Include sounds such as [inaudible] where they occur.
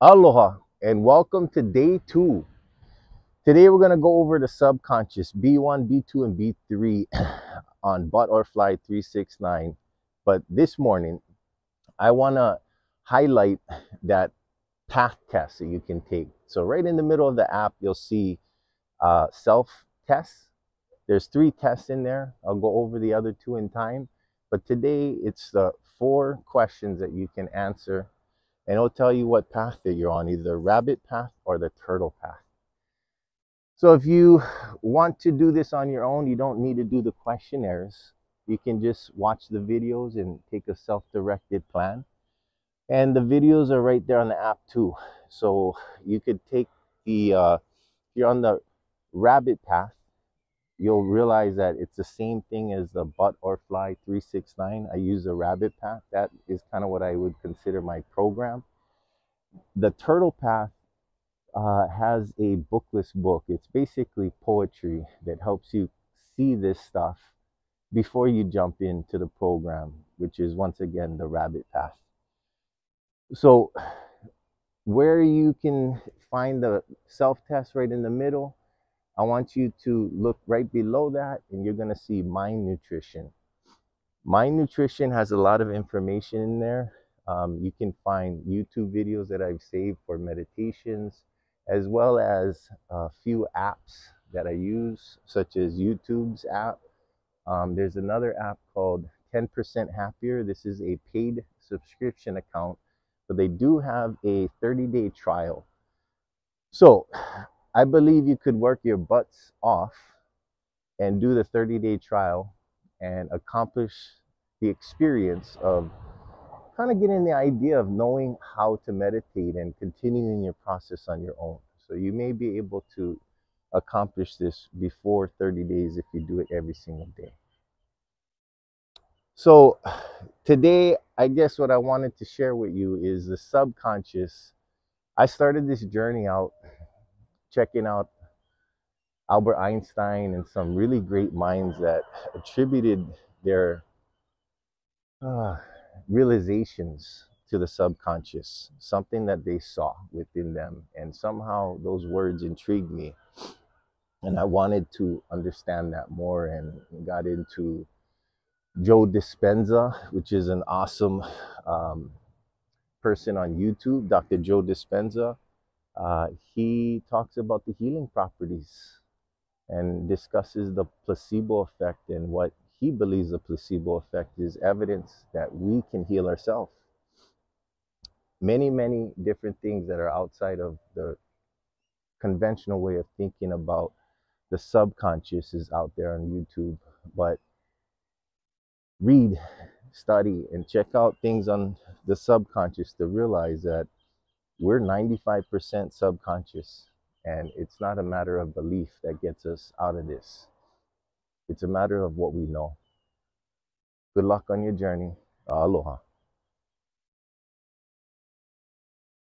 Aloha and welcome to day two. Today we're going to go over the subconscious B1, B2, and B3 [clears throat] on Butorfly 369. But this morning, I want to highlight that path test that you can take. So right in the middle of the app, you'll see uh, self tests. There's three tests in there. I'll go over the other two in time. But today it's the four questions that you can answer and it'll tell you what path that you're on, either the rabbit path or the turtle path. So if you want to do this on your own, you don't need to do the questionnaires. You can just watch the videos and take a self-directed plan. And the videos are right there on the app too. So you could take the, uh, you're on the rabbit path, you'll realize that it's the same thing as the Butorfly 369 i use the rabbit path. That is kind of what i would consider my program. The turtle path uh, has a bookless book. It's basically poetry that helps you see this stuff before you jump into the program which is once again the rabbit path. So where you can find the self test right in the middle I want you to look right below that and you're going to see Mind Nutrition. Mind Nutrition has a lot of information in there. Um, you can find YouTube videos that I've saved for meditations, as well as a few apps that I use, such as YouTube's app. Um, there's another app called 10% Happier. This is a paid subscription account, but they do have a 30 day trial. So I believe you could work your butts off and do the 30 day trial and accomplish the experience of kind of getting the idea of knowing how to meditate and continuing your process on your own. So you may be able to accomplish this before 30 days if you do it every single day. So today, I guess what I wanted to share with you is the subconscious. I started this journey out checking out Albert Einstein and some really great minds that attributed their uh, realizations to the subconscious, something that they saw within them. And somehow those words intrigued me. And I wanted to understand that more and got into Joe Dispenza, which is an awesome um, person on YouTube, Dr. Joe Dispenza uh, he talks about the healing properties and discusses the placebo effect and what he believes the placebo effect is evidence that we can heal ourselves. Many, many different things that are outside of the conventional way of thinking about the subconscious is out there on YouTube. But read, study, and check out things on the subconscious to realize that we're 95% subconscious and it's not a matter of belief that gets us out of this. It's a matter of what we know. Good luck on your journey. Aloha